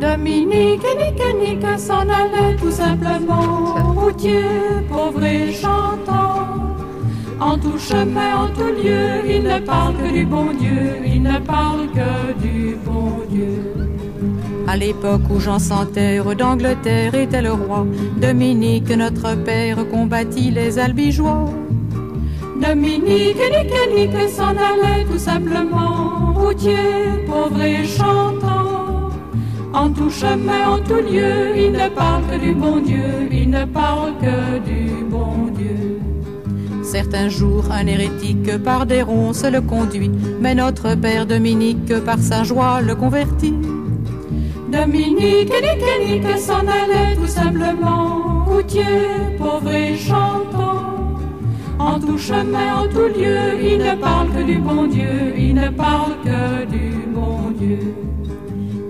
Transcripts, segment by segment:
Dominique et Nick, Nick s'en allait tout simplement, routier, pauvre et chantant. En tout chemin, en tout lieu, il ne parle que du bon Dieu, il ne parle que du bon Dieu. À l'époque où Jean sans terre d'Angleterre était le roi, Dominique, notre père, combattit les albigeois. Dominique Nick, Nick s'en allait tout simplement, routier, pauvre et chantant. En tout chemin, en tout lieu, il ne parle que du bon Dieu, il ne parle que du bon Dieu. Certains jours, un hérétique par des ronces le conduit, mais notre père Dominique par sa joie le convertit. Dominique Nick, Nick s'en allait tout simplement, routier, pauvre et chantant. En tout chemin, en tout lieu, il ne parle que du bon Dieu, il ne parle que du bon Dieu.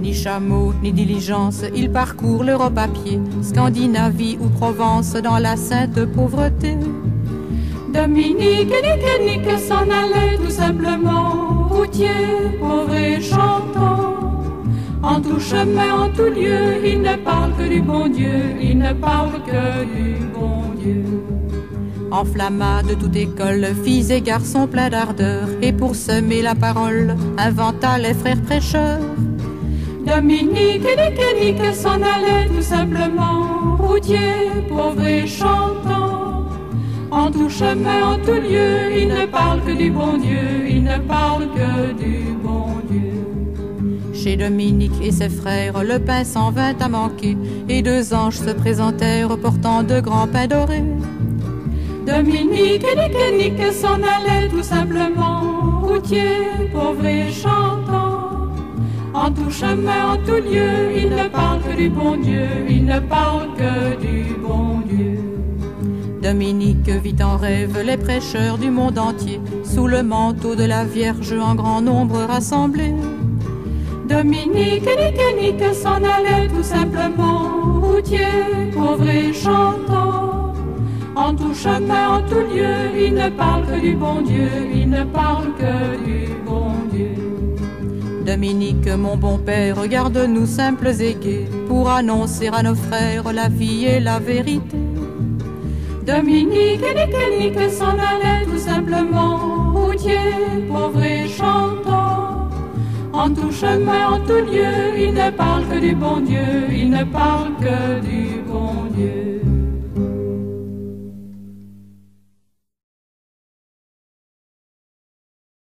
Ni chameau, ni diligence, il parcourt l'Europe à pied, Scandinavie ou Provence dans la sainte pauvreté. Dominique et Nick s'en allait tout simplement, routier, pauvre et chantant. En tout chemin, en tout lieu, il ne parle que du bon Dieu, il ne parle que du bon Dieu. Enflamma de toute école, filles et garçons pleins d'ardeur, et pour semer la parole, inventa les frères prêcheurs. Dominique et Nick s'en allait tout simplement, routier, pauvre et chantant. En tout chemin, en tout lieu, il ne parle que du bon Dieu, il ne parle que du bon Dieu. Chez Dominique et ses frères, le pain s'en vint à manquer, et deux anges se présentèrent portant de grands pains dorés. Dominique et Nick s'en allait tout simplement, routier, pauvre et chantant. En tout chemin, en tout lieu, il ne parle que du bon Dieu, il ne parle que du bon Dieu. Dominique vit en rêve les prêcheurs du monde entier, sous le manteau de la Vierge en grand nombre rassemblés. Dominique et Nick s'en allait tout simplement, routier, pauvre et chantant. En tout chemin, en tout lieu, il ne parle que du bon Dieu, il ne parle que du bon Dieu. Dominique, mon bon père, regarde-nous simples et gais, pour annoncer à nos frères la vie et la vérité. Dominique et Nick s'en allait tout simplement, routier, pauvre et chantant. En tout chemin, en tout lieu, il ne parle que du bon Dieu, il ne parle que du bon Dieu.